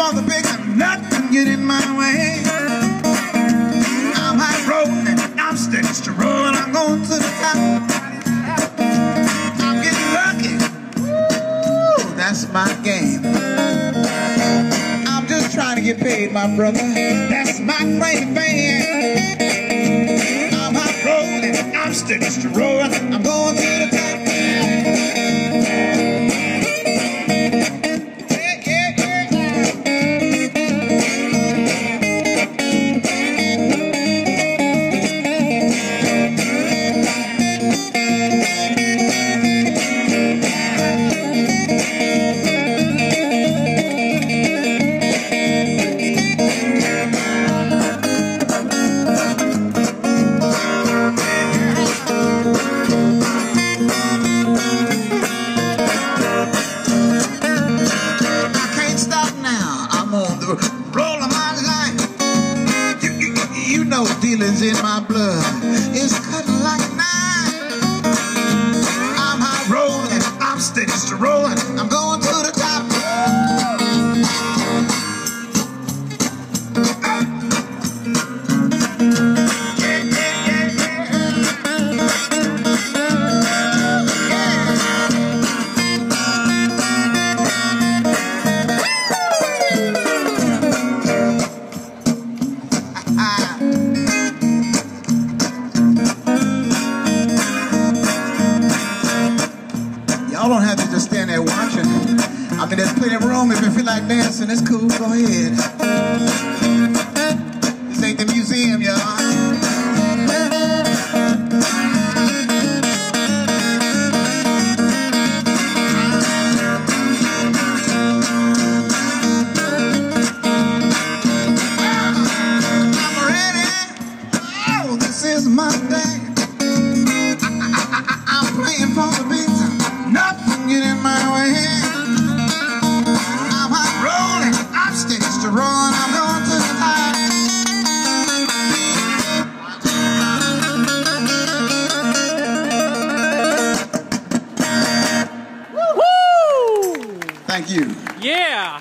Nothing get in my way. I'm high rolling, I'm steady to rolling, I'm going to the top. I'm getting lucky. Ooh, that's my game. I'm just trying to get paid, my brother. That's my claim fame. I'm high rolling, I'm steady to rolling, I'm going to the top. The roll of my life. You, you, you know dealing's in my blood. It's cutting like a knife. I'm high rolling. I'm steady to rolling. Don't have to just stand there watching. I mean, there's plenty of room. If you feel like dancing, it's cool. Go ahead. This ain't the museum, y'all. Oh, this is my day. Thank you. Yeah.